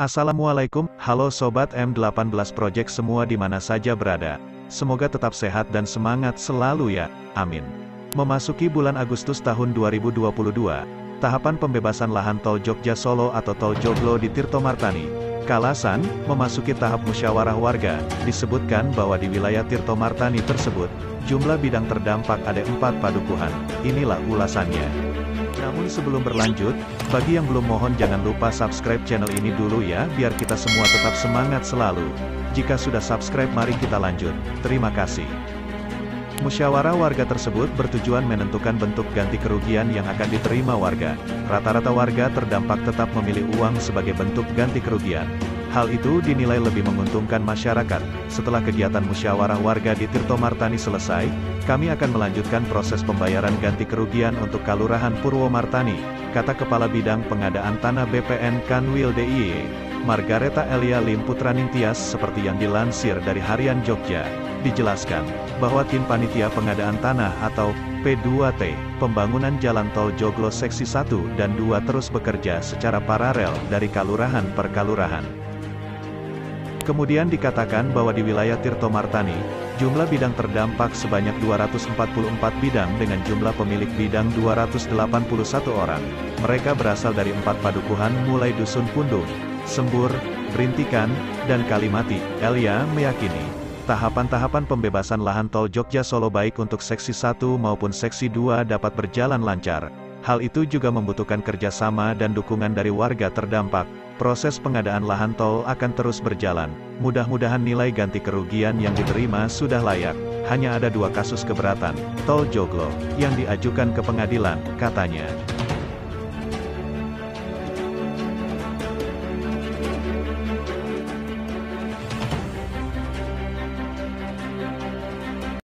Assalamualaikum, halo Sobat M18 Project semua di mana saja berada. Semoga tetap sehat dan semangat selalu ya, amin. Memasuki bulan Agustus tahun 2022, tahapan pembebasan lahan tol Jogja Solo atau tol Joglo di Tirto Martani, Kalasan, memasuki tahap musyawarah warga, disebutkan bahwa di wilayah Tirto Martani tersebut, jumlah bidang terdampak ada empat padukuhan, inilah ulasannya. Namun sebelum berlanjut, bagi yang belum mohon jangan lupa subscribe channel ini dulu ya, biar kita semua tetap semangat selalu. Jika sudah subscribe mari kita lanjut, terima kasih. Musyawarah warga tersebut bertujuan menentukan bentuk ganti kerugian yang akan diterima warga. Rata-rata warga terdampak tetap memilih uang sebagai bentuk ganti kerugian. Hal itu dinilai lebih menguntungkan masyarakat. Setelah kegiatan musyawarah warga di Tirto Martani selesai, kami akan melanjutkan proses pembayaran ganti kerugian untuk Kalurahan Purwomartani, kata Kepala Bidang Pengadaan Tanah BPN Kanwil DIY, Margareta Elia Lim Putranintias seperti yang dilansir dari Harian Jogja. Dijelaskan, bahwa tim panitia pengadaan tanah atau P2T, pembangunan jalan tol Joglo seksi 1 dan 2 terus bekerja secara paralel dari kalurahan per kalurahan. Kemudian dikatakan bahwa di wilayah Tirto Martani, jumlah bidang terdampak sebanyak 244 bidang dengan jumlah pemilik bidang 281 orang. Mereka berasal dari empat padukuhan mulai Dusun Pundung, Sembur, Berintikan, dan Kalimati. Elia meyakini, tahapan-tahapan pembebasan lahan tol Jogja Solo baik untuk seksi 1 maupun seksi 2 dapat berjalan lancar. Hal itu juga membutuhkan kerjasama dan dukungan dari warga terdampak. Proses pengadaan lahan tol akan terus berjalan. Mudah-mudahan nilai ganti kerugian yang diterima sudah layak. Hanya ada dua kasus keberatan, tol Joglo, yang diajukan ke pengadilan, katanya.